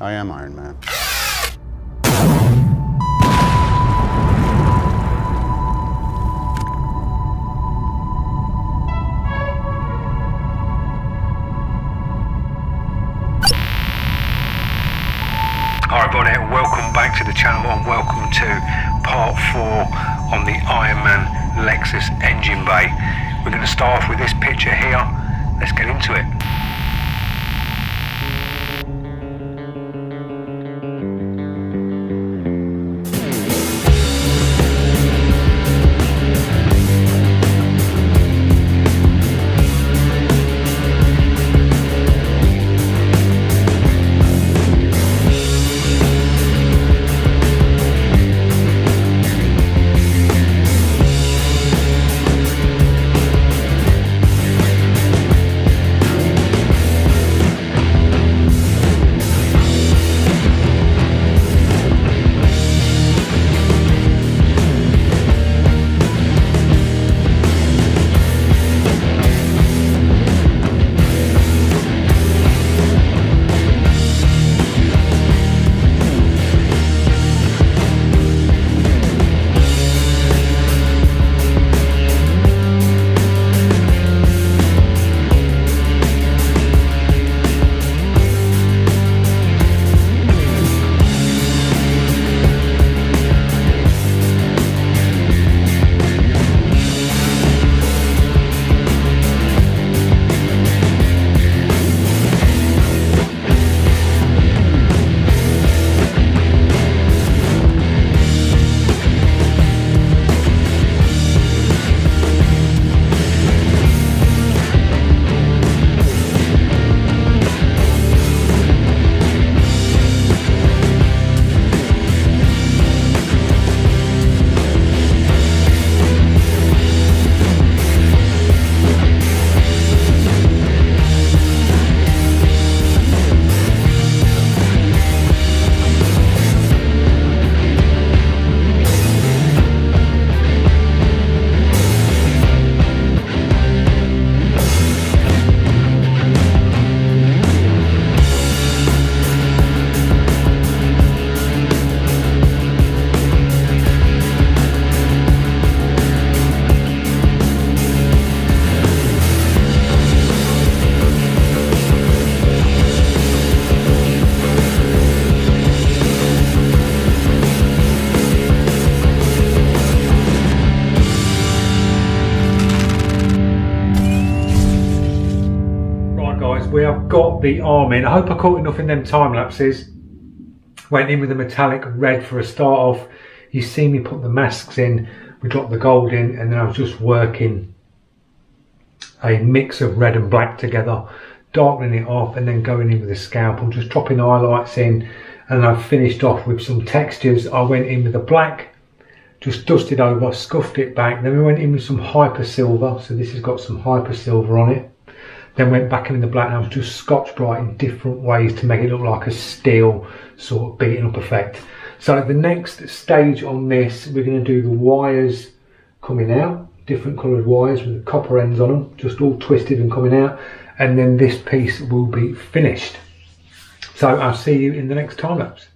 I am Iron Man. Welcome back to the channel and welcome to part 4 on the Iron Man Lexus engine bay. We're going to start off with this picture here. Let's get into it. Got the arm in. I hope I caught enough in them time lapses. Went in with the metallic red for a start off. You see me put the masks in, we dropped the gold in and then I was just working a mix of red and black together, darkening it off and then going in with a scalpel, just dropping highlights in and I finished off with some textures. I went in with the black, just dusted over, scuffed it back. Then we went in with some hyper silver. So this has got some hyper silver on it. Then went back in the black and I was just Scotch-Brite in different ways to make it look like a steel sort of beaten up effect. So the next stage on this, we're going to do the wires coming out, different coloured wires with the copper ends on them, just all twisted and coming out. And then this piece will be finished. So I'll see you in the next time lapse.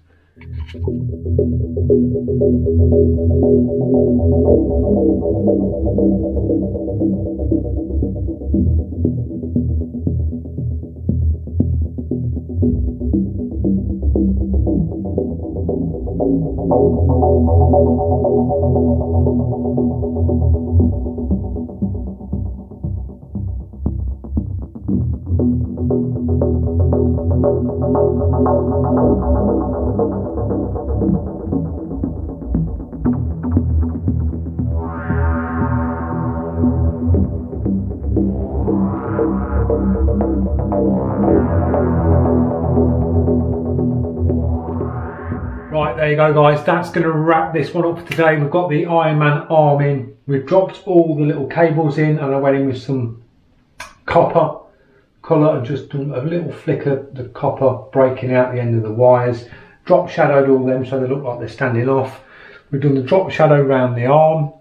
Right, there you go guys. That's going to wrap this one up for today. We've got the Iron Man arm in. We've dropped all the little cables in and I went in with some copper colour and just done a little flicker, the copper breaking out the end of the wires. Drop shadowed all them so they look like they're standing off. We've done the drop shadow around the arm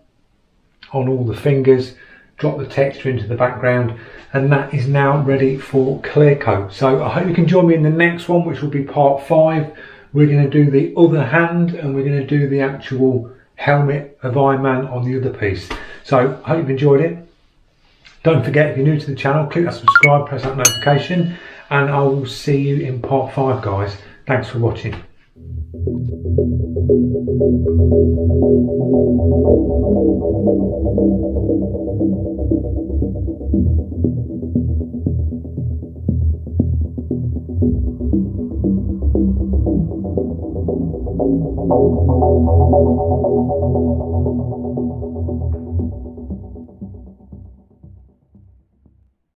on all the fingers drop the texture into the background and that is now ready for clear coat. So I hope you can join me in the next one which will be part five. We're going to do the other hand and we're going to do the actual helmet of Iron Man on the other piece. So I hope you've enjoyed it. Don't forget if you're new to the channel click that subscribe, press that notification and I will see you in part five guys. Thanks for watching. Thank you.